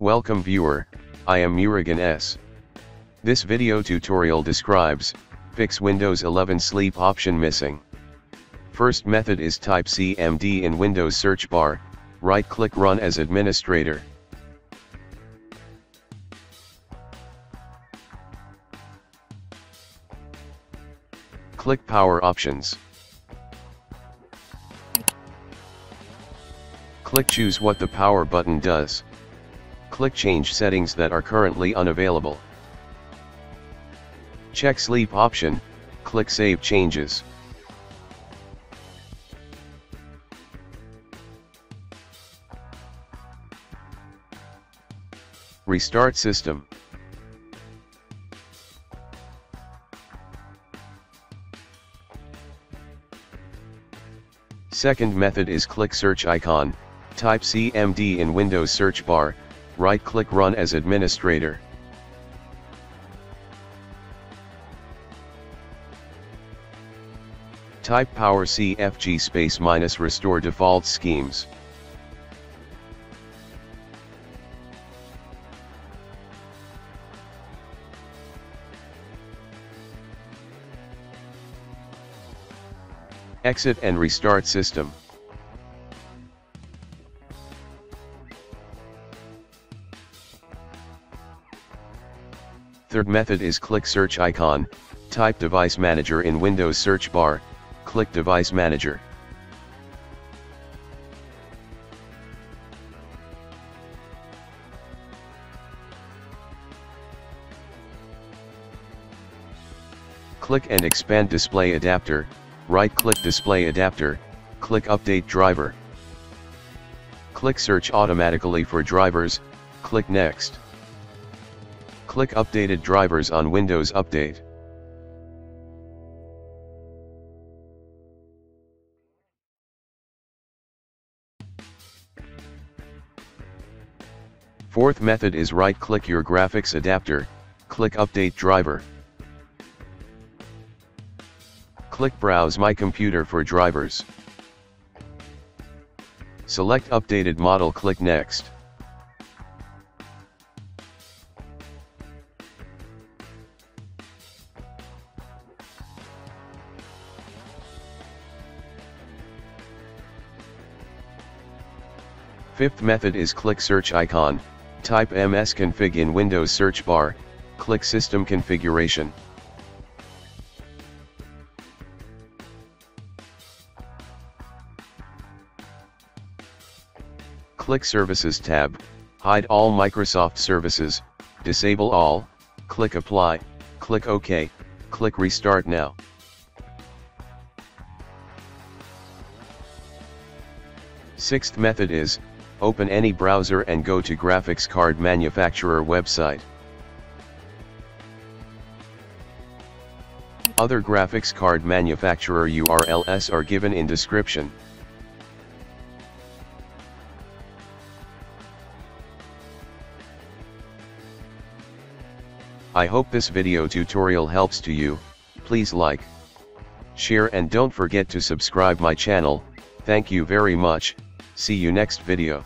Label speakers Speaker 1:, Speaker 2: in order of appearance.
Speaker 1: Welcome viewer, I am Murugan S. This video tutorial describes, fix Windows 11 sleep option missing. First method is type CMD in Windows search bar, right click run as administrator. Click power options. Click choose what the power button does. Click change settings that are currently unavailable. Check sleep option, click save changes. Restart system. Second method is click search icon, type CMD in Windows search bar, right click run as administrator. Type power CFG space minus restore default schemes. Exit and restart system. Third method is click search icon, type device manager in Windows search bar, click device manager. Click and expand display adapter, right click display adapter, click update driver. Click search automatically for drivers, click next. Click updated drivers on Windows Update. Fourth method is right click your graphics adapter, click update driver. Click Browse My Computer for drivers. Select Updated Model click Next. Fifth method is click search icon, type msconfig in Windows search bar, click System Configuration. Click Services tab, hide all Microsoft services, disable all, click Apply, click OK, click Restart now. Sixth method is, open any browser and go to graphics card manufacturer website. Other graphics card manufacturer URLs are given in description. I hope this video tutorial helps to you, please like, share and don't forget to subscribe my channel, thank you very much, see you next video.